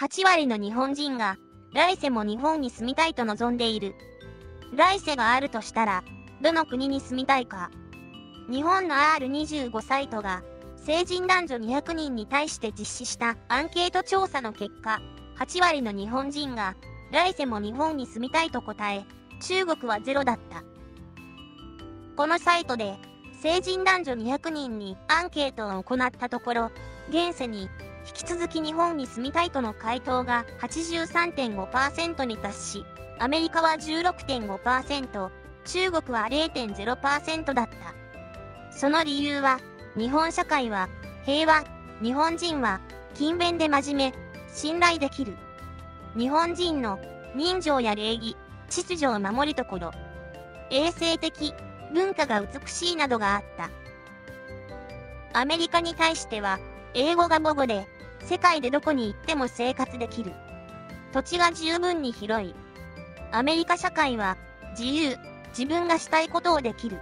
8割の日本人が来世も日本に住みたいと望んでいる。来世があるとしたら、どの国に住みたいか。日本の R25 サイトが成人男女200人に対して実施したアンケート調査の結果、8割の日本人が来世も日本に住みたいと答え、中国はゼロだった。このサイトで成人男女200人にアンケートを行ったところ、現世に引き続き日本に住みたいとの回答が83.5%に達し、アメリカは16.5%、中国は0.0%だった。その理由は、日本社会は平和、日本人は勤勉で真面目、信頼できる。日本人の人情や礼儀、秩序を守るところ、衛生的、文化が美しいなどがあった。アメリカに対しては、英語が母語で、世界でどこに行っても生活できる。土地が十分に広い。アメリカ社会は、自由、自分がしたいことをできる。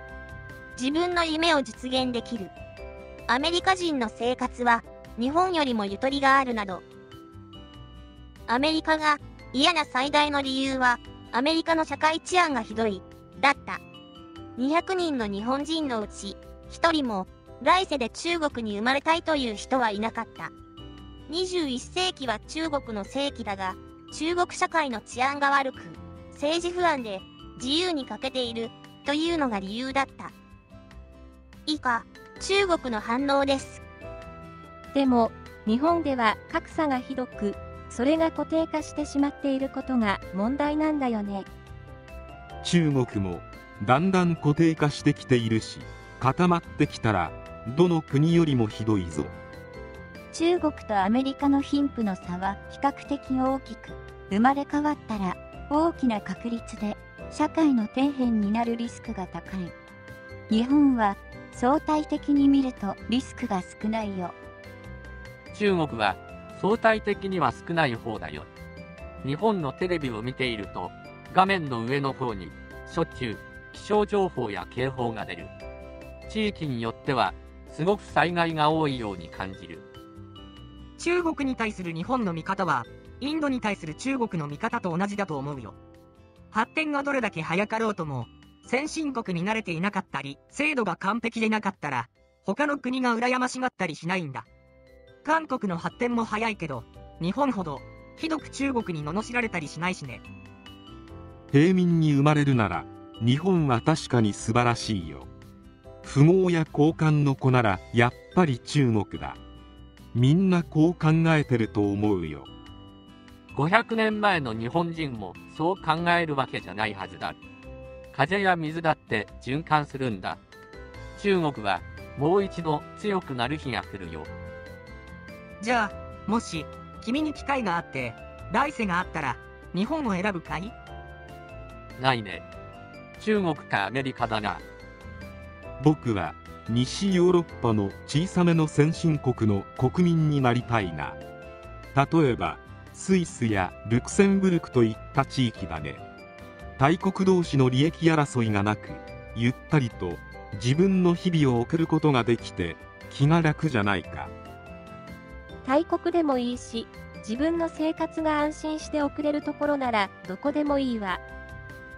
自分の夢を実現できる。アメリカ人の生活は、日本よりもゆとりがあるなど。アメリカが嫌な最大の理由は、アメリカの社会治安がひどい、だった。200人の日本人のうち、1人も来世で中国に生まれたいという人はいなかった。21世紀は中国の世紀だが、中国社会の治安が悪く、政治不安で自由に欠けているというのが理由だった。以下、中国の反応です。でも、日本では格差がひどく、それが固定化してしまっていることが問題なんだよね。中国もだんだん固定化してきているし、固まってきたらどの国よりもひどいぞ。中国とアメリカの貧富の差は比較的大きく生まれ変わったら大きな確率で社会の底辺になるリスクが高い。日本は相対的に見るとリスクが少ないよ。中国は相対的には少ない方だよ。日本のテレビを見ていると画面の上の方にしょっちゅう気象情報や警報が出る。地域によってはすごく災害が多いように感じる。中国に対する日本の見方はインドに対する中国の見方と同じだと思うよ。発展がどれだけ早かろうとも先進国に慣れていなかったり制度が完璧でなかったら他の国が羨ましがったりしないんだ。韓国の発展も早いけど日本ほどひどく中国に罵られたりしないしね。平民に生まれるなら日本は確かに素晴らしいよ富豪や高官の子ならやっぱり中国だ。みんなこう考えてると思うよ。500年前の日本人もそう考えるわけじゃないはずだ。風や水だって循環するんだ。中国はもう一度強くなる日が来るよ。じゃあもし君に機会があって来世があったら日本を選ぶかい？ないね。中国かアメリカだな僕は西ヨーロッパの小さめの先進国の国民になりたいな例えばスイスやルクセンブルクといった地域だね。大国同士の利益争いがなくゆったりと自分の日々を送ることができて気が楽じゃないか。大国でもいいし自分の生活が安心して送れるところならどこでもいいわ。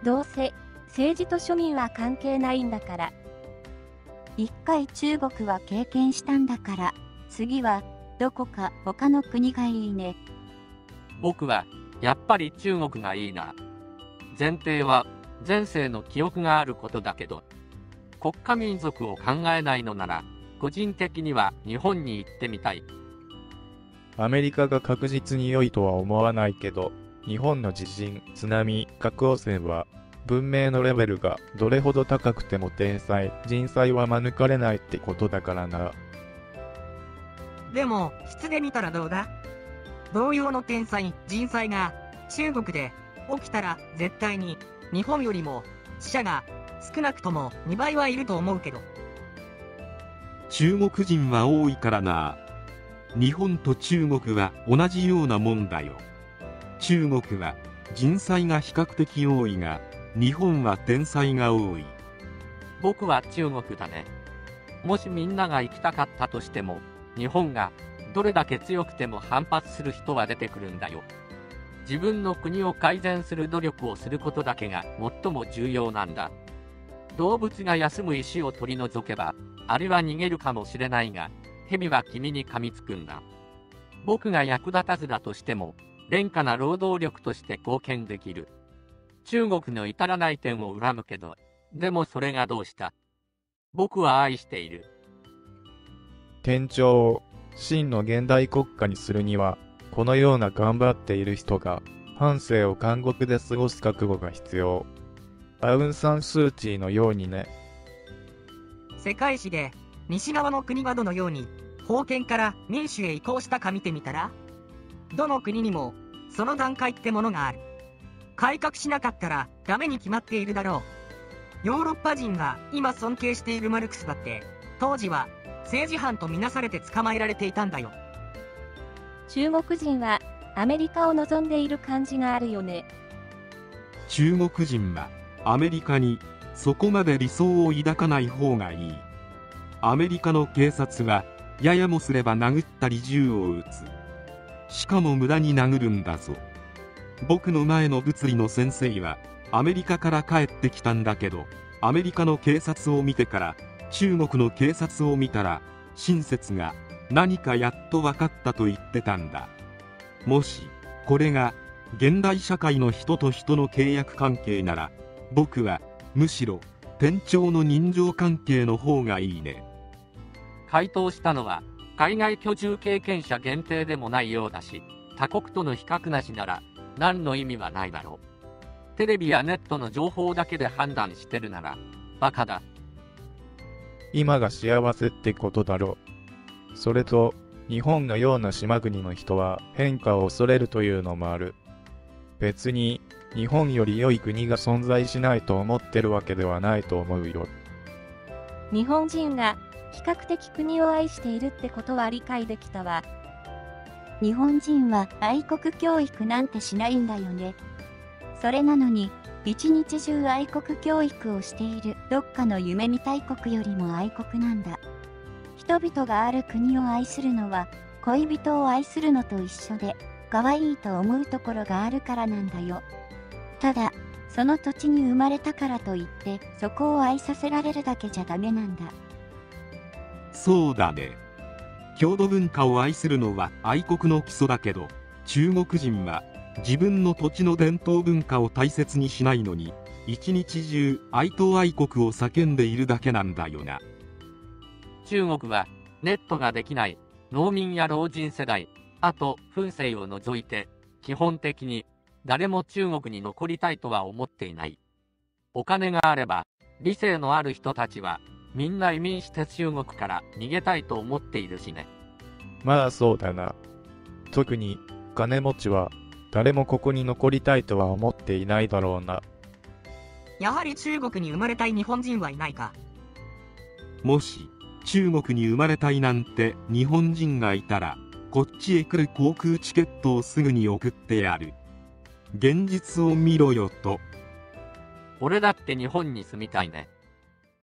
どうせ政治と庶民は関係ないんだから。一回中国は経験したんだから、次はどこか他の国がいいね。僕はやっぱり中国がいいな。前提は前世の記憶があることだけど、国家民族を考えないのなら、個人的には日本に行ってみたい。アメリカが確実に良いとは思わないけど、日本の地震、津波、核汚染は文明のレベルがどれほど高くても天災、人災は免れないってことだからな。でも、質で見たらどうだ？同様の天災、人災が中国で起きたら絶対に日本よりも死者が少なくとも2倍はいると思うけど。中国人は多いからな。日本と中国は同じようなもんだよ。中国は人災が比較的多いが日本は天才が多い僕は中国だねもしみんなが行きたかったとしても日本がどれだけ強くても反発する人は出てくるんだよ。自分の国を改善する努力をすることだけが最も重要なんだ。動物が休む石を取り除けば、あれは逃げるかもしれないが、蛇は君に噛みつくんだ。僕が役立たずだとしても、廉価な労働力として貢献できる。中国の至らない点を恨むけど、でもそれがどうした？僕は愛している。店長を真の現代国家にするには、このような頑張っている人が、半生を監獄で過ごす覚悟が必要。アウン・サン・スー・チーのようにね。世界史で、西側の国がどのように、封建から民主へ移行したか見てみたらどの国にも、その段階ってものがある。改革しなかったら、ダメに決まっているだろう。ヨーロッパ人が今尊敬しているマルクスだって、当時は政治犯とみなされて捕まえられていたんだよ。中国人はアメリカを望んでいる感じがあるよね。中国人はアメリカにそこまで理想を抱かない方がいいアメリカの警察はややもすれば殴ったり銃を撃つしかも無駄に殴るんだぞ僕の前の物理の先生はアメリカから帰ってきたんだけどアメリカの警察を見てから中国の警察を見たら親切が何かやっと分かったと言ってたんだ。もしこれが現代社会の人と人の契約関係なら僕はむしろ店長の人情関係の方がいいね。回答したのは海外居住経験者限定でもないようだし他国との比較なしなら何の意味はないだろうテレビやネットの情報だけで判断してるならバカだ今が幸せってことだろう。それと、日本のような島国の人は変化を恐れるというのもある。別に、日本より良い国が存在しないと思ってるわけではないと思うよ。日本人が比較的国を愛しているってことは理解できたわ。日本人は愛国教育なんてしないんだよね。それなのに、一日中愛国教育をしているどっかの夢見たい国よりも愛国なんだ。人々がある国を愛するのは恋人を愛するのと一緒で可愛いと思うところがあるからなんだよ。ただ、その土地に生まれたからといってそこを愛させられるだけじゃダメなんだ。そうだね郷土文化を愛するのは愛国の基礎だけど中国人は自分の土地の伝統文化を大切にしないのに一日中愛党愛国を叫んでいるだけなんだよな。中国はネットができない農民や老人世代あと風世を除いて基本的に誰も中国に残りたいとは思っていない。お金があれば理性のある人たちはみんな移民して中国から逃げたいと思っているしねまあそうだな。特に、金持ちは、誰もここに残りたいとは思っていないだろうな。やはり中国に生まれたい日本人はいないか。もし中国に生まれたいなんて日本人がいたらこっちへ来る航空チケットをすぐに送ってやる現実を見ろよと俺だって日本に住みたいね